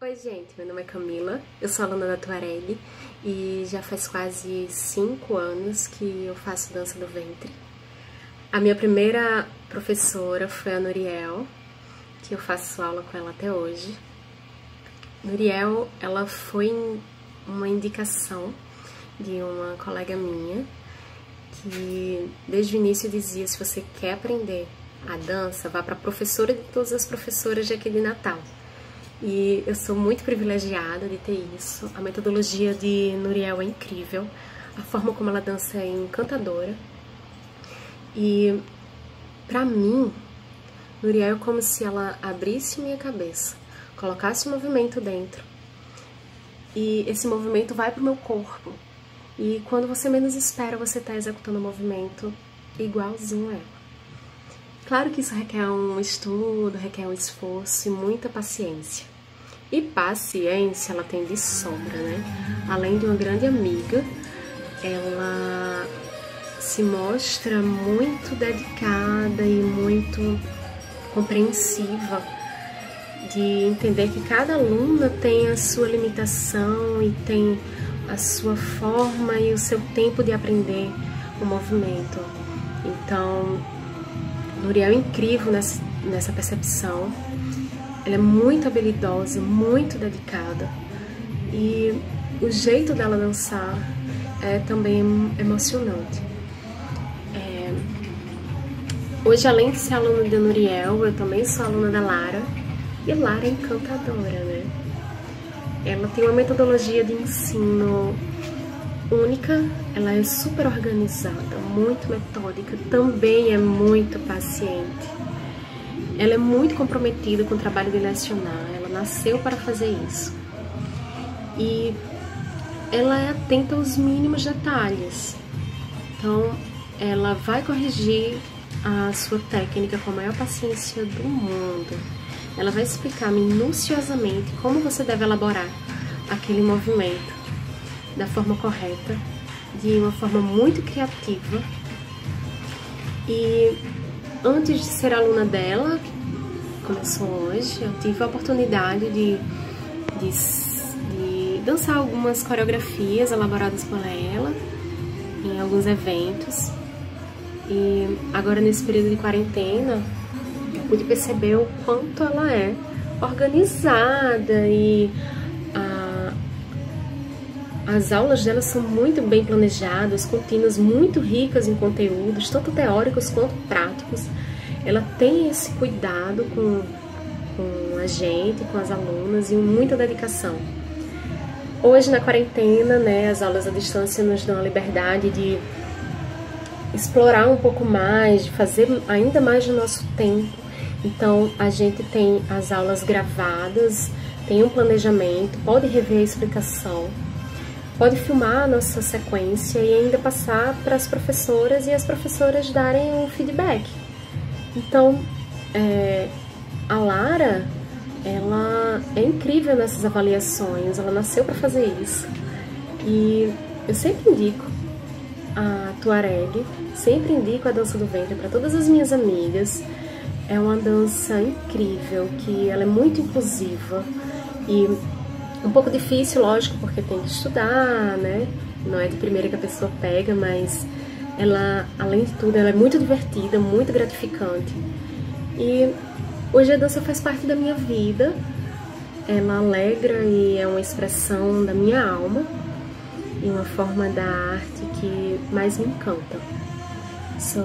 Oi, gente, meu nome é Camila, eu sou aluna da Tuareg e já faz quase cinco anos que eu faço dança do ventre. A minha primeira professora foi a Nuriel, que eu faço aula com ela até hoje. Nuriel, ela foi uma indicação de uma colega minha que desde o início dizia se você quer aprender a dança, vá para a professora de todas as professoras de aqui de Natal e eu sou muito privilegiada de ter isso. A metodologia de Nuriel é incrível, a forma como ela dança é encantadora. E para mim, Nuriel é como se ela abrisse minha cabeça, colocasse movimento dentro. E esse movimento vai pro meu corpo. E quando você menos espera, você está executando o movimento igualzinho a ela. Claro que isso requer um estudo, requer um esforço e muita paciência. E paciência ela tem de sobra, né? Além de uma grande amiga, ela se mostra muito dedicada e muito compreensiva de entender que cada aluna tem a sua limitação e tem a sua forma e o seu tempo de aprender o movimento. Então, Nuriel é incrível nessa, nessa percepção. Ela é muito habilidosa, muito dedicada. E o jeito dela dançar é também emocionante. É... Hoje, além de ser aluna de Nuriel, eu também sou aluna da Lara. E Lara é encantadora, né? Ela tem uma metodologia de ensino única, ela é super organizada, muito metódica, também é muito paciente. Ela é muito comprometida com o trabalho de lecionar, ela nasceu para fazer isso. E ela é atenta aos mínimos detalhes. Então, ela vai corrigir a sua técnica com a maior paciência do mundo. Ela vai explicar minuciosamente como você deve elaborar aquele movimento da forma correta, de uma forma muito criativa. E antes de ser aluna dela, começou hoje, eu tive a oportunidade de, de, de dançar algumas coreografias elaboradas por ela em alguns eventos. E agora nesse período de quarentena, eu pude perceber o quanto ela é organizada e as aulas dela são muito bem planejadas, contínuas, muito ricas em conteúdos, tanto teóricos quanto práticos. Ela tem esse cuidado com, com a gente, com as alunas e muita dedicação. Hoje, na quarentena, né, as aulas à distância nos dão a liberdade de explorar um pouco mais, de fazer ainda mais do nosso tempo. Então, a gente tem as aulas gravadas, tem um planejamento, pode rever a explicação pode filmar a nossa sequência e ainda passar para as professoras e as professoras darem um feedback. Então, é, a Lara, ela é incrível nessas avaliações, ela nasceu para fazer isso. E eu sempre indico a Tuareg, sempre indico a dança do ventre para todas as minhas amigas. É uma dança incrível, que ela é muito inclusiva e um pouco difícil, lógico, porque tem que estudar, né? Não é de primeira que a pessoa pega, mas ela, além de tudo, ela é muito divertida, muito gratificante. E hoje a dança faz parte da minha vida. Ela alegra e é uma expressão da minha alma e uma forma da arte que mais me encanta. So,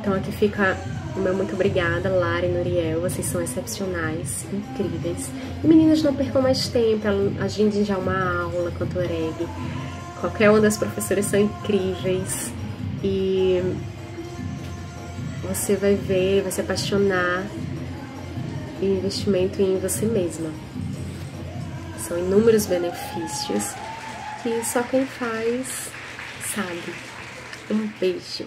então aqui fica o meu muito obrigada, Lara e Nuriel, vocês são excepcionais, incríveis. E meninas, não percam mais tempo, a gente já é uma aula com a Toreg. Qualquer uma das professoras são incríveis e você vai ver, vai se apaixonar e investimento em você mesma. São inúmeros benefícios que só quem faz sabe. Um beijo.